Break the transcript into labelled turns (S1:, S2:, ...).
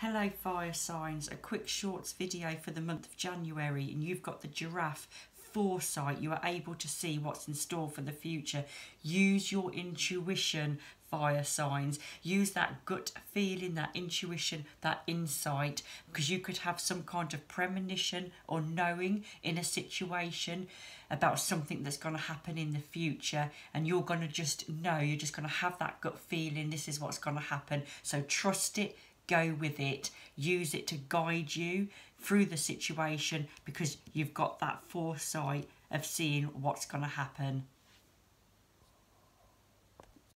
S1: Hello fire signs, a quick shorts video for the month of January and you've got the giraffe foresight. You are able to see what's in store for the future. Use your intuition fire signs. Use that gut feeling, that intuition, that insight because you could have some kind of premonition or knowing in a situation about something that's going to happen in the future and you're going to just know, you're just going to have that gut feeling this is what's going to happen. So trust it, go with it, use it to guide you through the situation because you've got that foresight of seeing what's going to happen.